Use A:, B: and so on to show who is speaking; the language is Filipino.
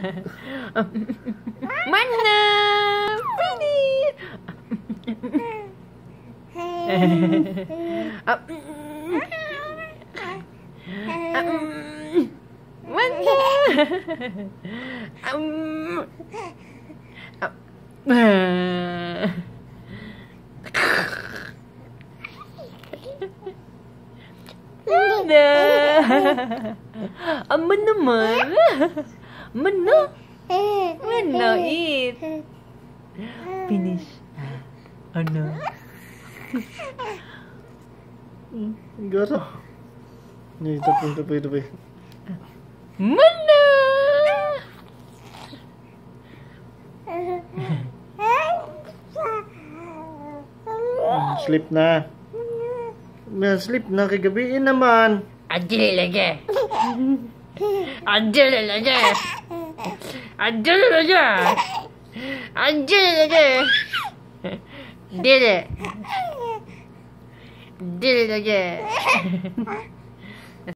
A: Mana? Up. Mana? Um. Mana? Apa naman? Mana? Mana eat? Finish. Ano?
B: Garo. Ni tapi tapi tapi.
A: Mana?
B: Sleep na. Na sleep na kay gabiin naman.
A: Adil lagi. Adil lagi. Adil lagi. Adil lagi. Dil. Dil lagi.